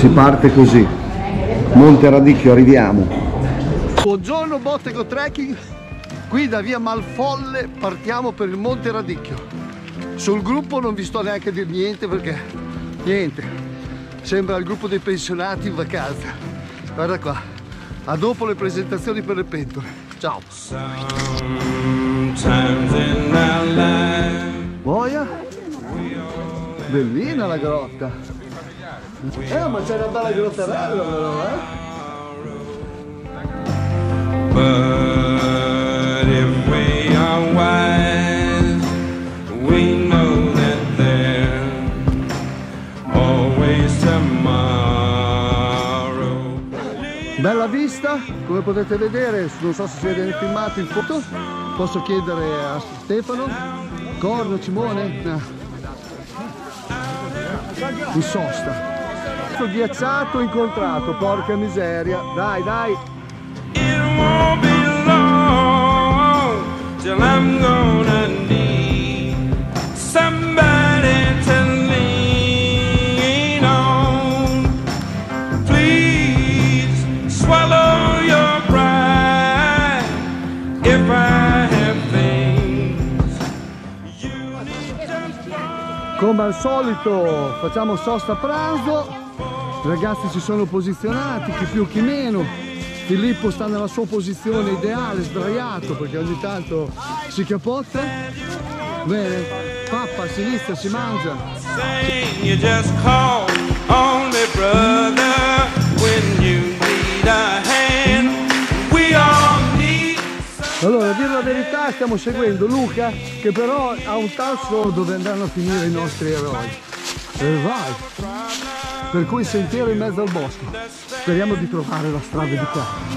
si parte così. Monte Radicchio arriviamo. Buongiorno Bottego Trekking. Qui da via Malfolle partiamo per il Monte Radicchio. Sul gruppo non vi sto neanche a dire niente perché niente. Sembra il gruppo dei pensionati in vacanza. Guarda qua. A dopo le presentazioni per le pentole. Ciao. Boia? bellina la grotta eh ma c'è una bella grottarella però eh But if we are wise, we know that there's always tomorrow. Bella vista, come potete vedere, non so se si vede nel filmato in foto, posso chiedere a Stefano, corno, cimone? No. Di sosta. Ghiacciato incontrato, porca miseria, dai dai, come al solito facciamo sosta a pranzo, ragazzi si sono posizionati, chi più chi meno, Filippo sta nella sua posizione ideale, sdraiato perché ogni tanto si capotta. Bene, pappa a sinistra si mangia. Allora, a dire la verità, stiamo seguendo Luca che però ha un tasso dove andranno a finire i nostri eroi. E vai! Per cui sentiero in mezzo al bosco. Speriamo di trovare la strada di qua.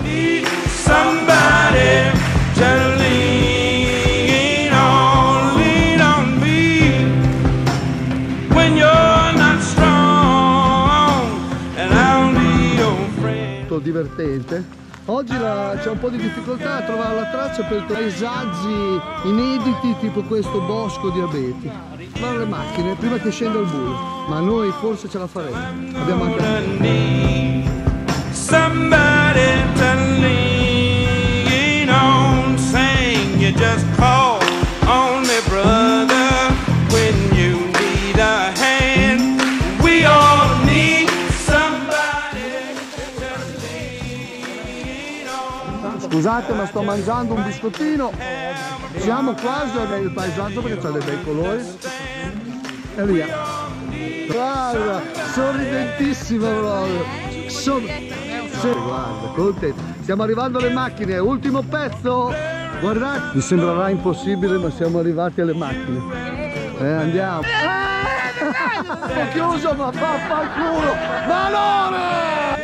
divertente. Oggi c'è un po' di difficoltà a trovare la traccia per paesaggi inediti tipo questo bosco di abeti. Ma le macchine prima che scenda il buio, ma noi forse ce la faremo. Abbiamo anche. Scusate ma sto mangiando un biscottino. Siamo quasi a vedere il paesaggio perché c'ha dei bei colori. E via. Guarda, sorridentissima proprio. Sono... Sì, guarda, contento. Stiamo arrivando alle macchine, ultimo pezzo. Guardate, mi sembrerà impossibile ma siamo arrivati alle macchine. Eh, andiamo. Ho chiuso ma vaffanculo! Valore!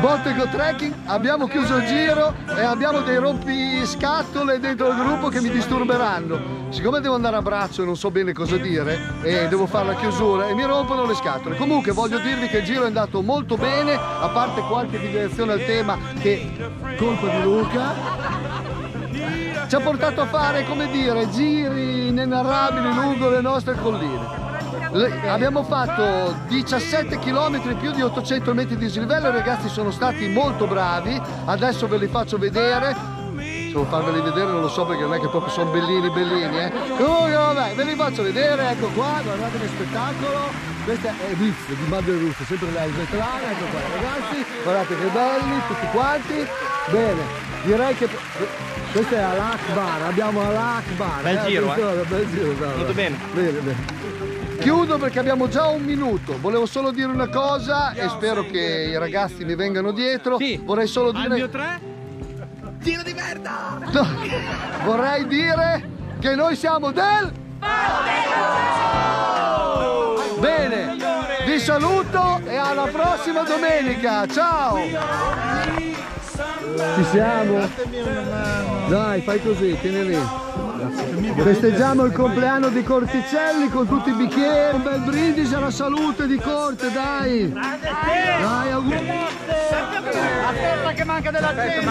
Bottego Trekking, abbiamo chiuso il giro e abbiamo dei rompiscatole dentro il gruppo che mi disturberanno. Siccome devo andare a braccio e non so bene cosa dire e devo fare la chiusura e mi rompono le scatole. Comunque voglio dirvi che il giro è andato molto bene, a parte qualche deviazione al tema che colpa di Luca. Ci ha portato a fare, come dire, giri inenarrabili lungo le nostre colline. Le- abbiamo fatto 17 km più di 800 metri di dislivello, i ragazzi sono stati molto bravi, adesso ve li faccio vedere. Devo farveli vedere non lo so perché non è che proprio sono bellini bellini, eh. Comunque vabbè, ve li faccio vedere, ecco qua, guardate che spettacolo. Questa è Ritz di Madre Russo, sempre lei svetlana, ecco qua ragazzi, guardate che belli tutti quanti. Bene, direi che questo è Al-Akbar, abbiamo Al-Akbar. Bel giro, eh. Bel giro, bravo. Molto bene. Bene, bene. Chiudo perché abbiamo già un minuto. Volevo solo dire una cosa e spero che i ragazzi mi vengano dietro. Sì. Vorrei solo dire. Al mio 3? Tiro di merda! No. Vorrei dire che noi siamo del. Bene, vi saluto e alla prossima domenica. Ciao! Ci siamo? Dai, fai così, tieni lì. Festeggiamo il compleanno di Corticelli con tutti i bicchieri. Un bel brindisi alla salute di Corte, dai! Dai, auguri! Aspetta che manca della gente!